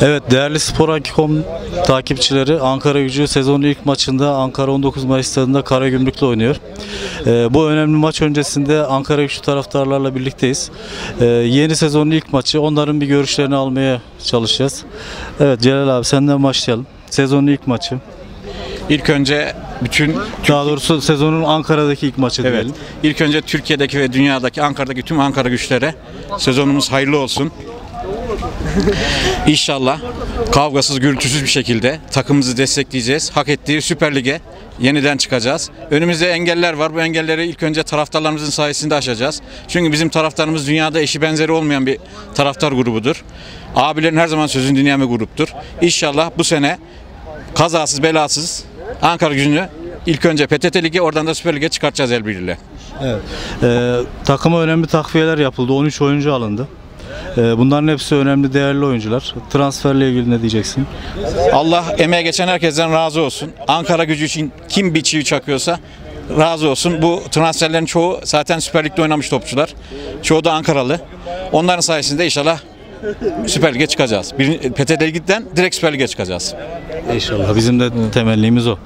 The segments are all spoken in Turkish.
Evet değerli Spor Aki.com takipçileri Ankara gücü sezonun ilk maçında Ankara 19 Mayıs stadında Karagümrük'le oynuyor. Ee, bu önemli maç öncesinde Ankara gücü taraftarlarla birlikteyiz. Ee, yeni sezonun ilk maçı onların bir görüşlerini almaya çalışacağız. Evet Celal abi senden başlayalım. Sezonun ilk maçı. İlk önce bütün Daha doğrusu sezonun Ankara'daki ilk maçı evet diyelim. ilk önce Türkiye'deki ve dünyadaki Ankara'daki tüm Ankara güçlere sezonumuz hayırlı olsun. İnşallah kavgasız gürültüsüz bir şekilde takımımızı destekleyeceğiz. Hak ettiği Süper Lig'e yeniden çıkacağız. Önümüzde engeller var. Bu engelleri ilk önce taraftarlarımızın sayesinde aşacağız. Çünkü bizim taraftarımız dünyada eşi benzeri olmayan bir taraftar grubudur. Abilerin her zaman sözünü dinleyen bir gruptur. İnşallah bu sene kazasız belasız Ankara gücünü ilk önce PTT Ligi oradan da Süper Lig'e çıkartacağız el birliğiyle. Evet. Ee, takıma önemli takviyeler yapıldı. 13 oyuncu alındı. Ee, bunların hepsi önemli değerli oyuncular. Transferle ilgili ne diyeceksin? Allah emeğe geçen herkesten razı olsun. Ankara gücü için kim bir çivi çakıyorsa razı olsun. Bu transferlerin çoğu zaten Süper Lig'de oynamış topçular. Çoğu da Ankaralı. Onların sayesinde inşallah Süper Lig'e çıkacağız. Bir, PTT Lig'den direkt Süper Lig'e çıkacağız. İnşallah. Bizim de temennimiz o.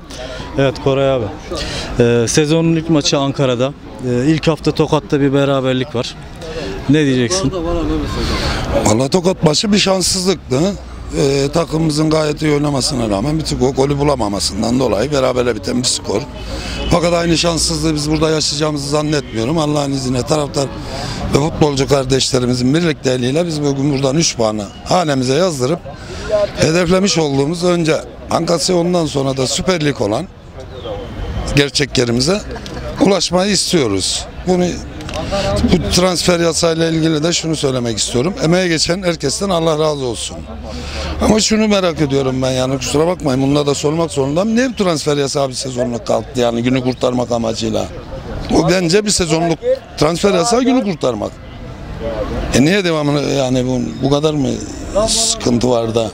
Evet Koray abi. Ee, sezonun ilk maçı Ankara'da. Ee, ilk hafta Tokat'ta bir beraberlik var. Ne diyeceksin? Valla Tokat başı bir şanssızlıktı. Ee, takımımızın gayet iyi oynamasına rağmen bir tık o golü bulamamasından dolayı berabere biten bir skor. Fakat aynı şanssızlığı biz burada yaşayacağımızı zannetmiyorum. Allah'ın izniyle taraftar ve futbolcu kardeşlerimizin birlikteliğiyle biz bugün buradan 3 puanı hanemize yazdırıp hedeflemiş olduğumuz önce Ankasya ondan sonra da Süper Lig olan gerçek yerimize ulaşmayı istiyoruz. Bunu bu transfer yasayla ilgili de şunu söylemek istiyorum. Emeğe geçen herkesten Allah razı olsun. Ama şunu merak ediyorum ben yani kusura bakmayın bununla da sormak zorundayım. Niye bu transfer yasağı bir sezonluk kalktı yani günü kurtarmak amacıyla? O bence bir sezonluk transfer yasağı günü kurtarmak. E niye devamını yani bu, bu kadar mı sıkıntı var da?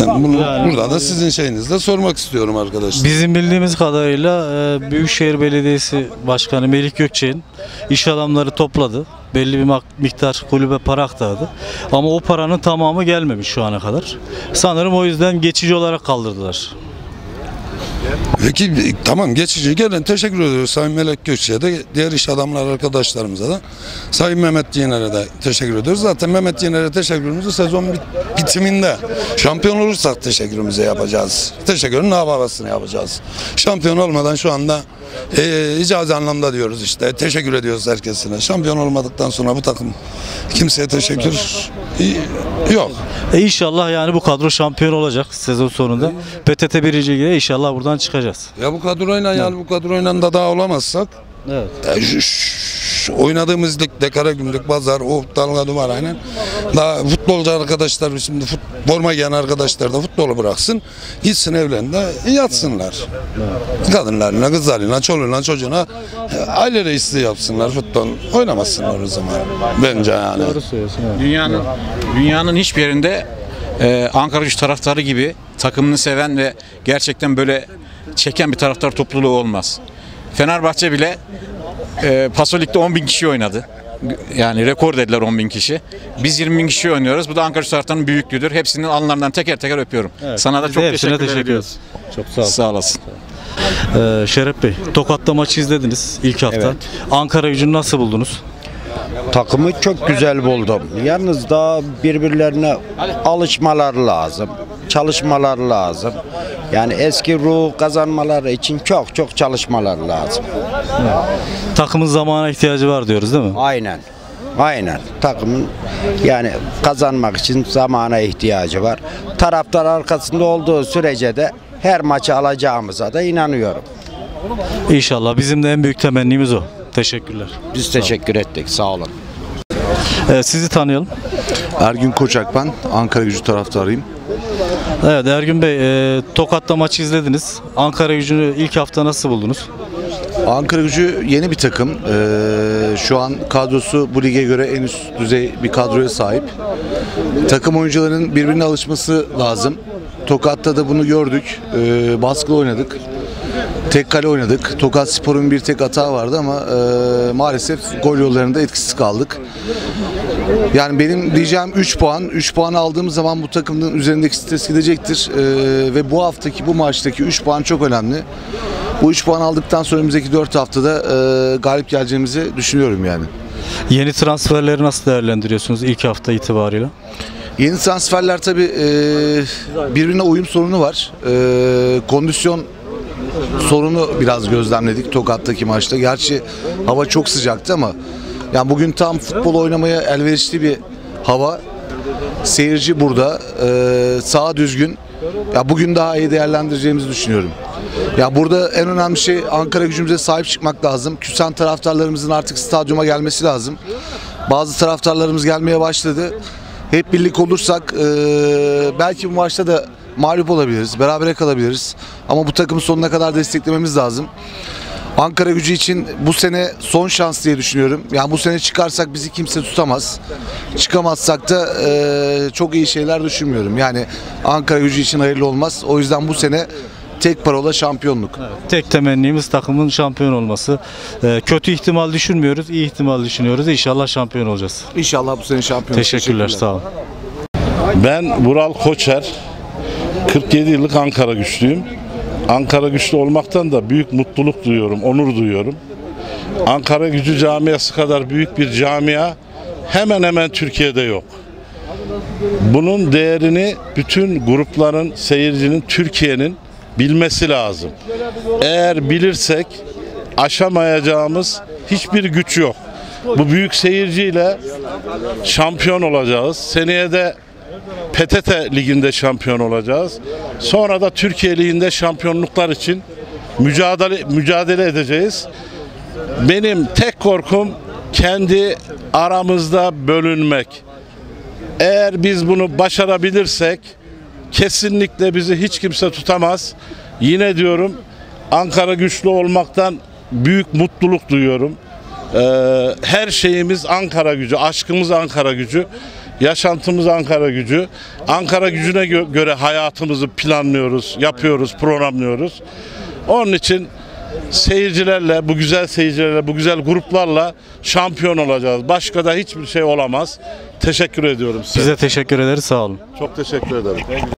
Ben bunu burada da sizin şeyinizde sormak istiyorum arkadaşlar. Bizim bildiğimiz kadarıyla e, Büyükşehir Belediyesi Başkanı Melih Gökçek'in iş adamları topladı. Belli bir miktar kulübe para aktardı. Ama o paranın tamamı gelmemiş şu ana kadar. Sanırım o yüzden geçici olarak kaldırdılar. Peki e, tamam geçici gelin teşekkür ediyoruz Sayın Melek Gökçe'ye de diğer iş adamlar arkadaşlarımıza da Sayın Mehmet Yener'e de teşekkür ediyoruz. Zaten Mehmet Yener'e teşekkürümüzü sezon bit- bitiminde şampiyon olursak teşekkürümüzü yapacağız. Teşekkürün havasını yapacağız. Şampiyon olmadan şu anda e, icazi anlamda diyoruz işte. Teşekkür ediyoruz herkesine. Şampiyon olmadıktan sonra bu takım kimseye teşekkür e, yok. E inşallah yani bu kadro şampiyon olacak sezon sonunda. PTT 1. Lig'e inşallah buradan çıkacağız. Ya bu kadroyla yani bu kadroyla da daha olamazsak Evet. Ya şu- şu oynadığımız ligde Karagümrük, Pazar, o dalga duvar aynen. Daha futbolcu arkadaşlar şimdi fut, forma giyen arkadaşlar da futbolu bıraksın. Gitsin evlerinde yatsınlar. Kadınlarına, kızlarına, çoluğuna, çocuğuna e, aile reisliği yapsınlar futbol. Oynamasınlar o zaman. Bence yani. söylüyorsun. Dünyanın dünyanın hiçbir yerinde e, Ankara gücü taraftarı gibi takımını seven ve gerçekten böyle çeken bir taraftar topluluğu olmaz. Fenerbahçe bile e, Paso Lig'de 10 bin kişi oynadı. Yani rekor dediler 10 bin kişi. Biz 20 bin kişi oynuyoruz. Bu da Ankara taraftarının büyüklüğüdür. Hepsinin alnlarından teker teker öpüyorum. Sana da çok teşekkür teşekkür ediyoruz. Çok sağ ol. Sağ olasın. Ee, Şeref Bey, Tokat'ta maçı izlediniz ilk hafta. Evet. Ankara gücünü nasıl buldunuz? Takımı çok güzel buldum. Yalnız daha birbirlerine alışmaları lazım. Çalışmaları lazım. Yani eski ruh kazanmaları için çok çok çalışmaları lazım. Takımın zamana ihtiyacı var diyoruz değil mi? Aynen. Aynen. Takımın yani kazanmak için zamana ihtiyacı var. Taraftar arkasında olduğu sürece de her maçı alacağımıza da inanıyorum. İnşallah. Bizim de en büyük temennimiz o. Teşekkürler. Biz teşekkür ettik. Sağ olun. Ee, sizi tanıyalım. Ergün Koçak ben. Ankara gücü taraftarıyım. Evet Ergün Bey, e, Tokat'ta maçı izlediniz. Ankara gücünü ilk hafta nasıl buldunuz? Ankara gücü yeni bir takım. Ee, şu an kadrosu bu lige göre en üst düzey bir kadroya sahip. Takım oyuncularının birbirine alışması lazım. Tokat'ta da bunu gördük. Ee, baskılı oynadık. Tek kale oynadık. Tokat Spor'un bir tek hata vardı ama e, maalesef gol yollarında etkisiz kaldık. Yani benim diyeceğim 3 puan. 3 puan aldığımız zaman bu takımın üzerindeki stres gidecektir. E, ve bu haftaki bu maçtaki 3 puan çok önemli. Bu 3 puan aldıktan sonra önümüzdeki 4 haftada e, galip geleceğimizi düşünüyorum yani. Yeni transferleri nasıl değerlendiriyorsunuz ilk hafta itibariyle? Yeni transferler tabi birbirine uyum sorunu var. E, kondisyon sorunu biraz gözlemledik Tokat'taki maçta. Gerçi hava çok sıcaktı ama yani bugün tam futbol oynamaya elverişli bir hava. Seyirci burada. E, sağ düzgün. Ya bugün daha iyi değerlendireceğimizi düşünüyorum. Ya burada en önemli şey Ankara gücümüze sahip çıkmak lazım. Küsen taraftarlarımızın artık stadyuma gelmesi lazım. Bazı taraftarlarımız gelmeye başladı. Hep birlik olursak e, belki bu maçta da mağlup olabiliriz, berabere kalabiliriz. Ama bu takımı sonuna kadar desteklememiz lazım. Ankara gücü için bu sene son şans diye düşünüyorum. Yani bu sene çıkarsak bizi kimse tutamaz. Çıkamazsak da e, çok iyi şeyler düşünmüyorum. Yani Ankara gücü için hayırlı olmaz. O yüzden bu sene tek parola şampiyonluk. Tek temennimiz takımın şampiyon olması. Ee, kötü ihtimal düşünmüyoruz, iyi ihtimal düşünüyoruz. İnşallah şampiyon olacağız. İnşallah bu sene şampiyon. Teşekkürler, sağ olun. Ben Vural Koçer. 47 yıllık Ankara güçlüyüm. Ankara güçlü olmaktan da büyük mutluluk duyuyorum, onur duyuyorum. Ankara gücü camiası kadar büyük bir camia hemen hemen Türkiye'de yok. Bunun değerini bütün grupların, seyircinin, Türkiye'nin bilmesi lazım. Eğer bilirsek aşamayacağımız hiçbir güç yok. Bu büyük seyirciyle şampiyon olacağız. Seneye de PTT liginde şampiyon olacağız. Sonra da Türkiye liginde şampiyonluklar için mücadele mücadele edeceğiz. Benim tek korkum kendi aramızda bölünmek. Eğer biz bunu başarabilirsek kesinlikle bizi hiç kimse tutamaz. Yine diyorum Ankara güçlü olmaktan büyük mutluluk duyuyorum. Ee, her şeyimiz Ankara gücü, aşkımız Ankara gücü, yaşantımız Ankara gücü. Ankara gücüne gö- göre hayatımızı planlıyoruz, yapıyoruz, programlıyoruz. Onun için seyircilerle, bu güzel seyircilerle, bu güzel gruplarla şampiyon olacağız. Başka da hiçbir şey olamaz. Teşekkür ediyorum size. Size teşekkür ederiz, sağ olun. Çok teşekkür ederim.